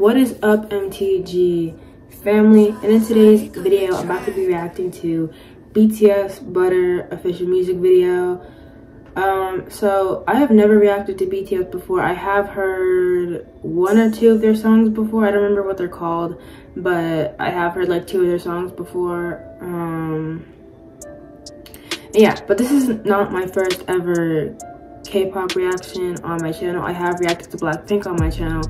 What is up MTG family? And in today's video, I'm about to be reacting to BTS Butter official music video. Um, so I have never reacted to BTS before. I have heard one or two of their songs before. I don't remember what they're called, but I have heard like two of their songs before. Um, yeah, but this is not my first ever K-pop reaction on my channel. I have reacted to Blackpink on my channel.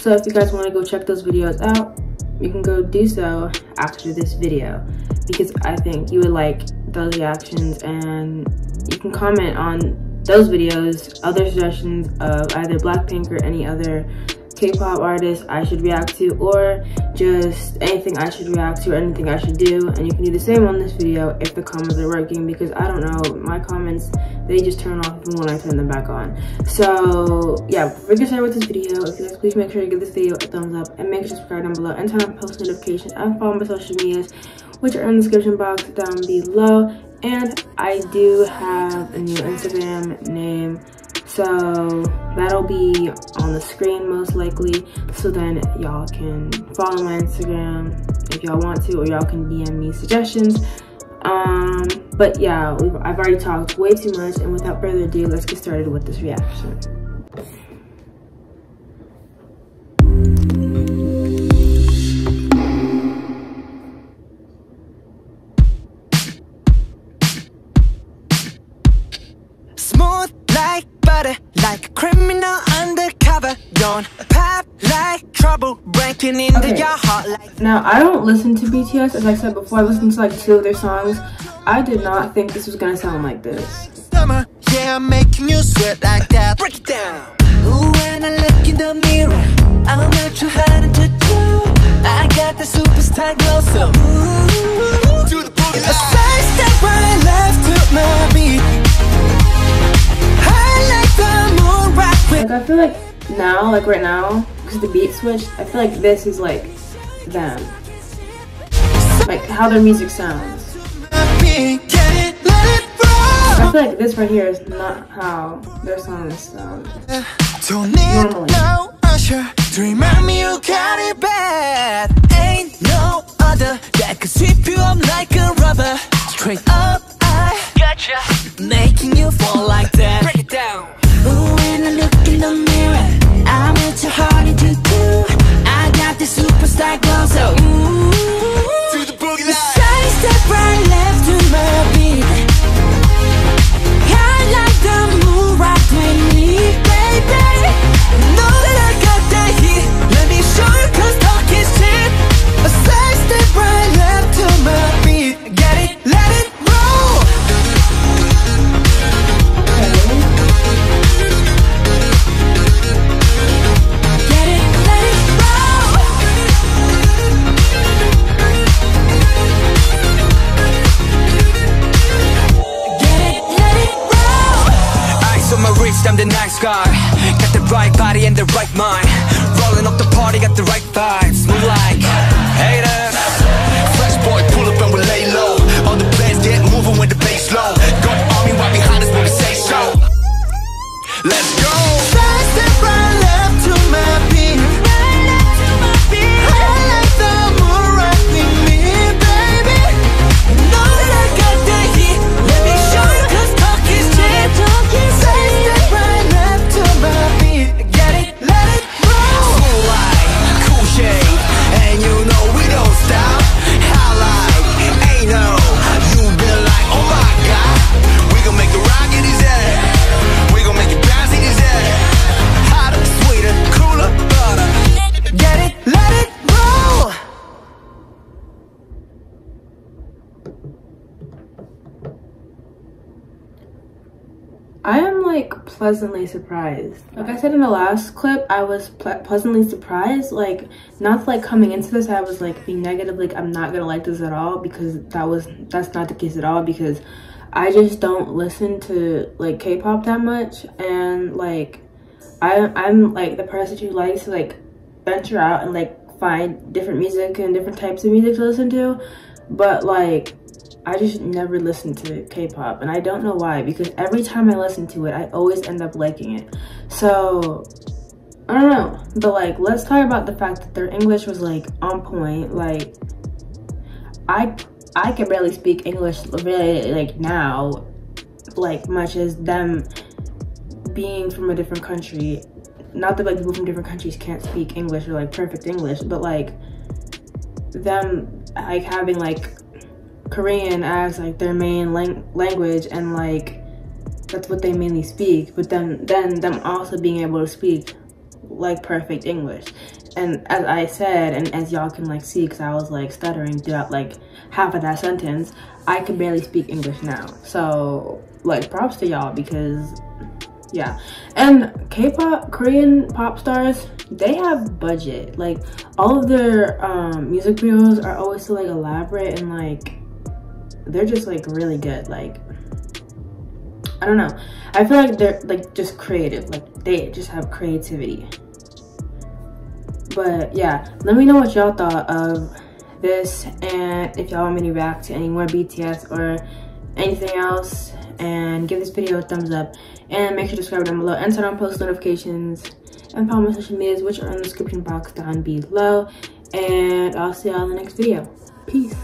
So if you guys want to go check those videos out, you can go do so after this video because I think you would like those reactions and you can comment on those videos, other suggestions of either Blackpink or any other K-pop artist I should react to or just anything I should react to or anything I should do. And you can do the same on this video if the comments are working because I don't know my comments they just turn off even when I turn them back on. So yeah before we get started with this video if you guys please make sure to give this video a thumbs up and make sure to subscribe down below and turn on post notifications and follow my social medias which are in the description box down below. And I do have a new Instagram name. So that'll be on the screen most likely. So then y'all can follow my Instagram if y'all want to, or y'all can DM me suggestions. Um, but yeah, I've already talked way too much, and without further ado, let's get started with this reaction. like a criminal undercover pop like trouble breaking into okay. your heart like Now, I don't listen to BTS, as I said before, I listened to like two of their songs. I did not think this was gonna sound like this. Summer, yeah, I'm making you sweat like that. Break it down. Ooh, when I look in the mirror, I'm not too hard to do. I got the superstar glow, so ooh, to the boogie. A side step right left to my beat. Like I feel like now, like right now, because the beat switched, I feel like this is like them. Like how their music sounds. I feel like this right here is not how their songs sound. Normally. Remind me you got it bad Ain't no other that could sweep you up like a rubber Straight up scar Got the right body and the right mind. Rolling up the party, got the right vibes. Move like haters I am like pleasantly surprised. Like I said in the last clip, I was ple pleasantly surprised. Like not like coming into this, I was like being negative. Like I'm not gonna like this at all because that was that's not the case at all because I just don't listen to like K-pop that much and like I I'm like the person who likes to like venture out and like find different music and different types of music to listen to. But like I just never listened to K-pop and I don't know why because every time I listen to it, I always end up liking it. So I don't know. But like, let's talk about the fact that their English was like on point. Like, I I can barely speak English really like now, like much as them being from a different country. Not that like people from different countries can't speak English or like perfect English, but like them like having like Korean as like their main lang language and like that's what they mainly speak. But then then them also being able to speak like perfect English. And as I said, and as y'all can like see, because I was like stuttering throughout like half of that sentence, I can barely speak English now. So like props to y'all because yeah. And K-pop, Korean pop stars, they have budget. Like all of their um, music videos are always so like elaborate and like they're just like really good. Like I don't know. I feel like they're like just creative. Like they just have creativity. But yeah, let me know what y'all thought of this and if y'all want me to react to any more BTS or anything else and give this video a thumbs up and make sure to subscribe down below and turn on post notifications and follow my social medias which are in the description box down below and I'll see y'all in the next video. Peace.